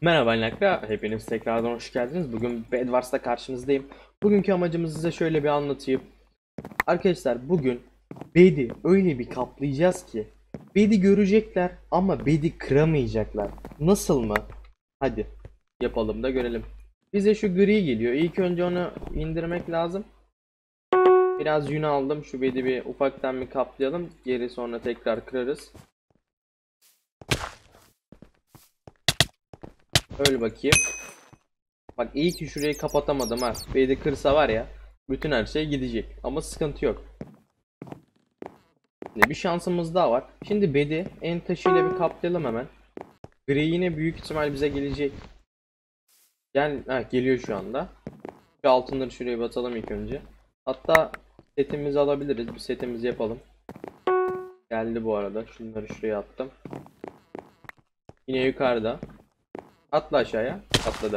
Merhaba Nakra, hepiniz tekrardan hoş geldiniz. Bugün Bedwars'ta karşınızdayım. Bugünkü amacımızı size şöyle bir anlatayım. Arkadaşlar bugün Bed'i öyle bir kaplayacağız ki Bed'i görecekler ama Bed'i kıramayacaklar. Nasıl mı? Hadi yapalım da görelim. Bize şu gri geliyor. İlk önce onu indirmek lazım. Biraz yün aldım. Şu Bed'i bir ufaktan bir kaplayalım. Geri sonra tekrar kırarız. Öyle bakayım. Bak iyi ki şurayı kapatamadım ha. Beyde kırsa var ya. Bütün her şey gidecek. Ama sıkıntı yok. Şimdi bir şansımız daha var. Şimdi bedi en taşıyla bir kaplayalım hemen. Gri yine büyük ihtimal bize gelecek. Gel, ha, geliyor şu anda. Şu altınları şuraya batalım ilk önce. Hatta setimizi alabiliriz. Bir setimizi yapalım. Geldi bu arada. Şunları şuraya attım. Yine yukarıda. Atla aşağıya. Atladı.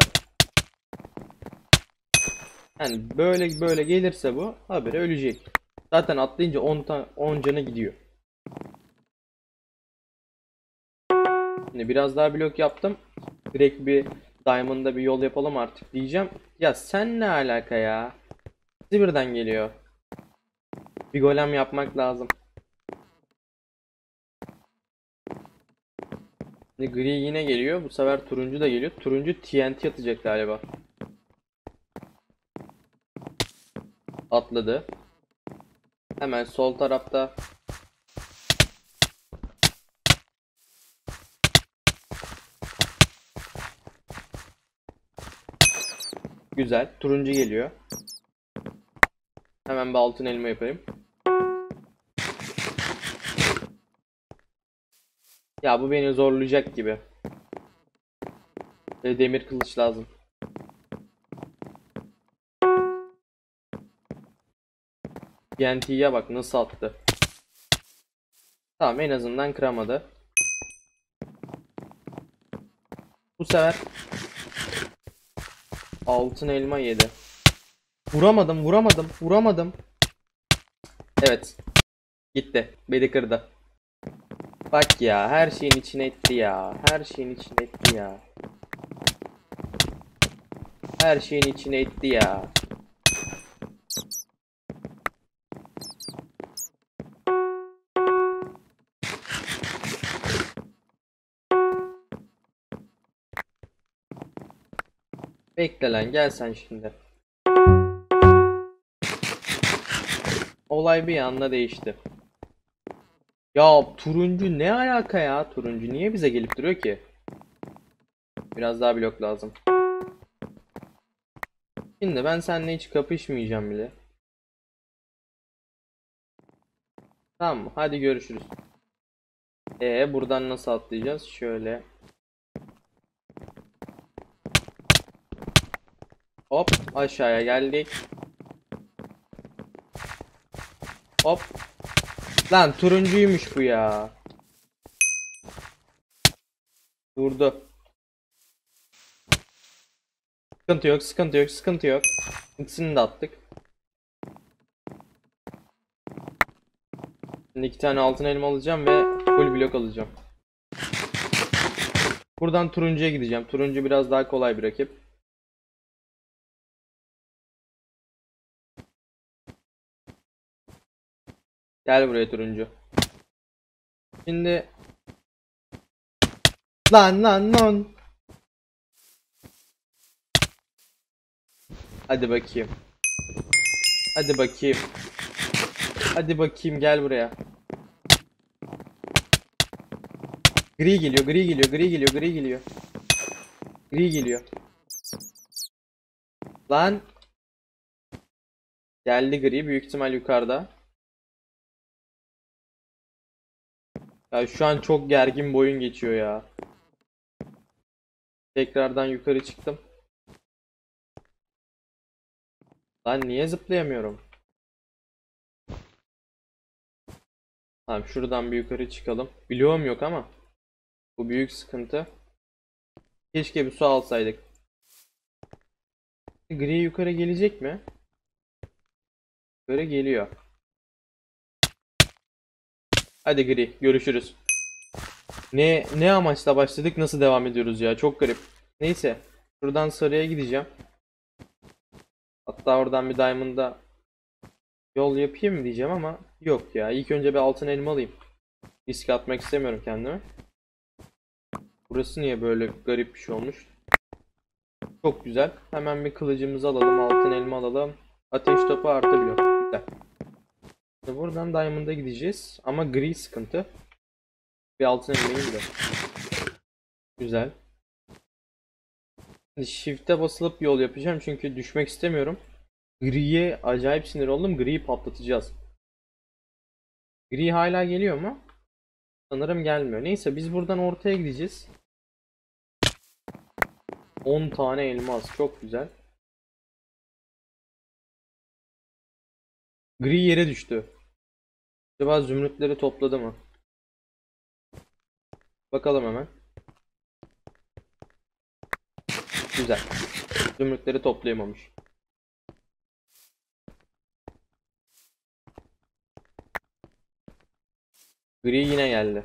Yani böyle böyle gelirse bu haberi ölecek. Zaten atlayınca 10 ta 10 canı gidiyor. Şimdi biraz daha blok yaptım. Direkt bir Diamond'da bir yol yapalım artık diyeceğim. Ya sen ne alaka ya? Birden geliyor. Bir golem yapmak lazım. Şimdi gri yine geliyor. Bu sefer turuncu da geliyor. Turuncu TNT atacak galiba. Atladı. Hemen sol tarafta Güzel. Turuncu geliyor. Hemen bir altın elma yapayım. Ya bu beni zorlayacak gibi. Ve demir kılıç lazım. TNT'ye bak nasıl attı. Tamam en azından kıramadı. Bu sefer altın elma yedi. Vuramadım, vuramadım, vuramadım. Evet. Gitti. Beni kırdı. Bak ya her şeyin içine etti ya. Her şeyin içine etti ya. Her şeyin içine etti ya. Bekle lan gel sen şimdi. Olay bir anda değişti. Ya turuncu ne alaka ya? Turuncu niye bize gelip duruyor ki? Biraz daha blok lazım. Şimdi ben seninle hiç kapışmayacağım bile. Tamam? Hadi görüşürüz. Ee buradan nasıl atlayacağız? Şöyle. Hop aşağıya geldik. Hop. Lan turuncuymuş bu ya. Vurdu. Sıkıntı yok, sıkıntı yok, sıkıntı yok. İkisini de attık. Şimdi iki tane altın elma alacağım ve full blok alacağım. Buradan turuncuya gideceğim. Turuncu biraz daha kolay bir rakip. Gel buraya turuncu. Şimdi lan lan lan. Hadi bakayım. Hadi bakayım. Hadi bakayım gel buraya. Gri geliyor, gri geliyor, gri geliyor, gri geliyor. Gri geliyor. Lan. Geldi gri büyük ihtimal yukarıda. Ya şu an çok gergin boyun geçiyor ya. Tekrardan yukarı çıktım. Lan niye zıplayamıyorum? Tamam şuradan bir yukarı çıkalım. Bloğum yok ama. Bu büyük sıkıntı. Keşke bir su alsaydık. Gri yukarı gelecek mi? Yukarı geliyor. Hadi gri görüşürüz. Ne ne amaçla başladık nasıl devam ediyoruz ya çok garip. Neyse. Şuradan sarıya gideceğim. Hatta oradan bir diamond'a yol yapayım diyeceğim ama yok ya. İlk önce bir altın elma alayım. Risk atmak istemiyorum kendime. Burası niye böyle garip bir şey olmuş? Çok güzel. Hemen bir kılıcımızı alalım. Altın elma alalım. Ateş topu artı blok. Güzel. Şimdi buradan Diamond'a gideceğiz. Ama gri sıkıntı. Bir altın elmayım da. Güzel. Shift'e basılıp yol yapacağım çünkü düşmek istemiyorum. Gri'ye acayip sinir oldum. Gri'yi patlatacağız. Gri hala geliyor mu? Sanırım gelmiyor. Neyse biz buradan ortaya gideceğiz. 10 tane elmas. Çok güzel. Gri yere düştü. Acaba zümrütleri topladı mı? Bakalım hemen. Güzel. Zümrütleri toplayamamış. Gri yine geldi.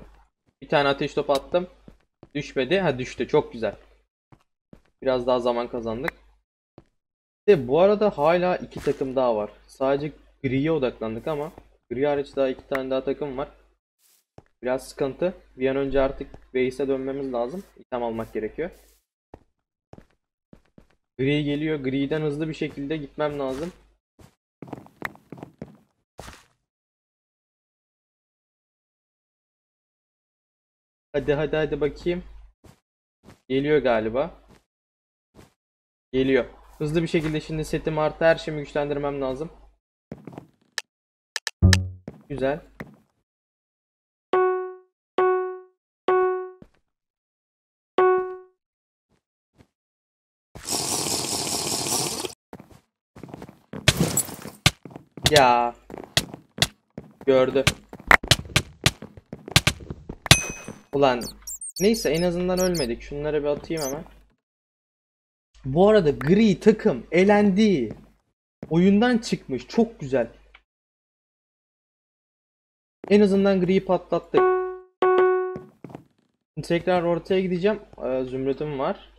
Bir tane ateş topu attım. Düşmedi. Ha düştü. Çok güzel. Biraz daha zaman kazandık. De bu arada hala iki takım daha var. Sadece griye odaklandık ama gri hariç daha iki tane daha takım var. Biraz sıkıntı. Bir an önce artık base'e dönmemiz lazım. İtem almak gerekiyor. Gri geliyor. Gri'den hızlı bir şekilde gitmem lazım. Hadi hadi hadi bakayım. Geliyor galiba. Geliyor. Hızlı bir şekilde şimdi setim artı her şeyimi güçlendirmem lazım. Güzel. Ya. Gördü. Ulan. Neyse en azından ölmedik. Şunları bir atayım hemen. Bu arada gri takım elendi. Oyundan çıkmış. Çok güzel. En azından griyi patlattık. Şimdi tekrar ortaya gideceğim. Ee, zümrütüm var.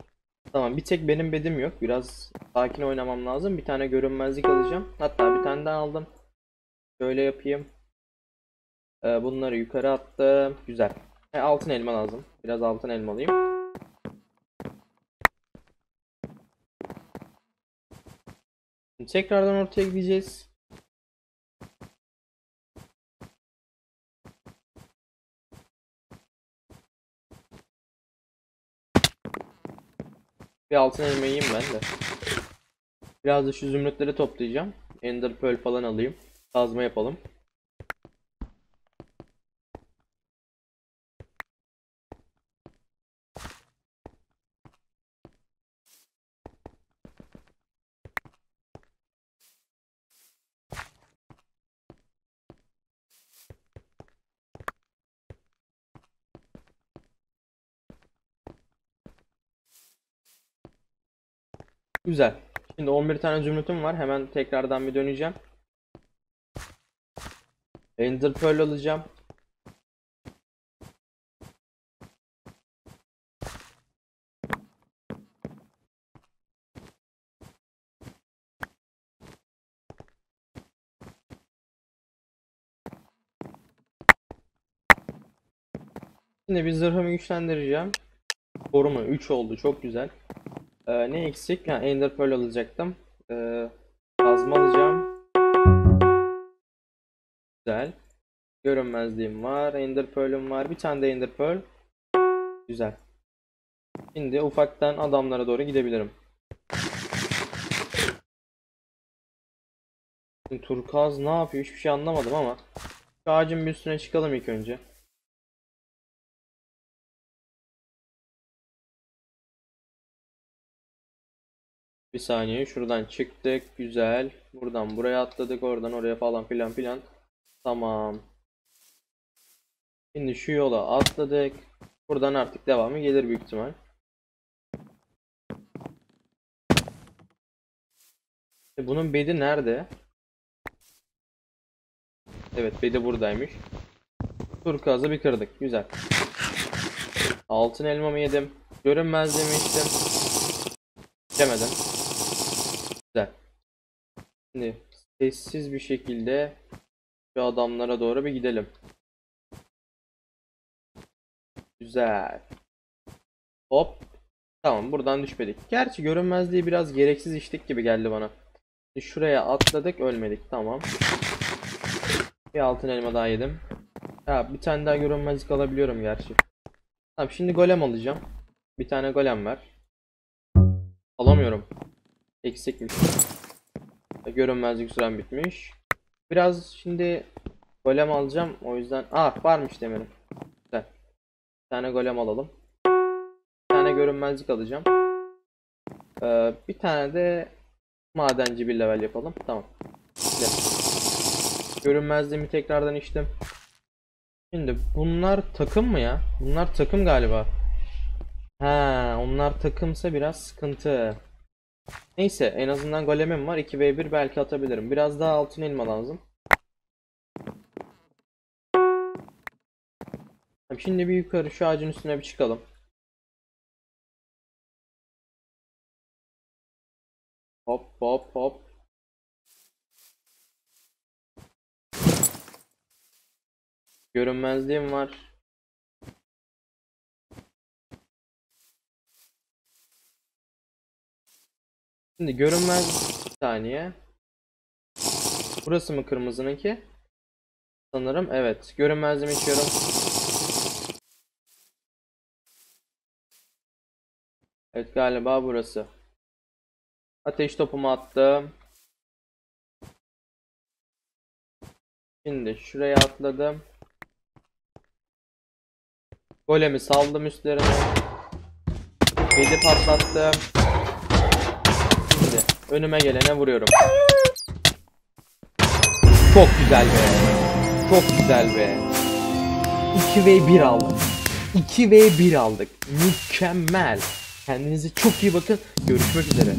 Tamam bir tek benim bedim yok. Biraz sakin oynamam lazım. Bir tane görünmezlik alacağım. Hatta bir tane daha aldım. Şöyle yapayım. Ee, bunları yukarı attım. Güzel. E, altın elma lazım. Biraz altın elma alayım. Şimdi tekrardan ortaya gideceğiz. Bir altın elma yiyeyim ben de. Biraz da şu zümrütleri toplayacağım. Ender Pearl falan alayım. Kazma yapalım. Güzel. Şimdi 11 tane zümrütüm var. Hemen tekrardan bir döneceğim. Ender Pearl alacağım. Şimdi bir zırhımı güçlendireceğim. Koruma 3 oldu. Çok güzel. Ee, ne eksik? Ha, Ender Pearl alacaktım. Ee, alacağım. Güzel. Görünmezliğim var. Ender Pearl'üm var. Bir tane de Ender Pearl. Güzel. Şimdi ufaktan adamlara doğru gidebilirim. Turkaz ne yapıyor? Hiçbir şey anlamadım ama. Şu ağacın bir üstüne çıkalım ilk önce. Bir saniye şuradan çıktık. Güzel. Buradan buraya atladık oradan oraya falan filan filan. Tamam. Şimdi şu yola atladık. Buradan artık devamı gelir büyük ihtimal. E, bunun bedi nerede? Evet bedi buradaymış. Turkuazı bir kırdık. Güzel. Altın elmamı yedim. Görünmezliğimi içtim. İçemedim. Şimdi sessiz bir şekilde şu adamlara doğru bir gidelim. Güzel. Hop. Tamam buradan düşmedik. Gerçi görünmezliği biraz gereksiz içtik gibi geldi bana. Şuraya atladık ölmedik. Tamam. Bir altın elma daha yedim. Ya bir tane daha görünmezlik alabiliyorum gerçi. Tamam şimdi golem alacağım. Bir tane golem var. Alamıyorum. Eksikmiş. Görünmezlik süren bitmiş. Biraz şimdi golem alacağım. O yüzden ah varmış demirim. Güzel. Bir tane golem alalım. Bir tane görünmezlik alacağım. Ee, bir tane de madenci bir level yapalım. Tamam. Güzel. Görünmezliğimi tekrardan içtim. Şimdi bunlar takım mı ya? Bunlar takım galiba. Ha, onlar takımsa biraz sıkıntı. Neyse en azından golemim var 2v1 belki atabilirim. Biraz daha altın elma lazım. Şimdi bir yukarı şu ağacın üstüne bir çıkalım. Hop hop hop. Görünmezliğim var. Şimdi görünmez bir saniye. Burası mı kırmızınınki? Sanırım evet. Görünmezliğimi içiyorum. Evet galiba burası. Ateş topumu attım. Şimdi şuraya atladım. Golemi saldım üstlerine. Bedi patlattım. Önüme gelene vuruyorum. Çok güzel be. Çok güzel be. 2 ve 1 aldık. 2 ve 1 aldık. Mükemmel. Kendinize çok iyi bakın. Görüşmek üzere.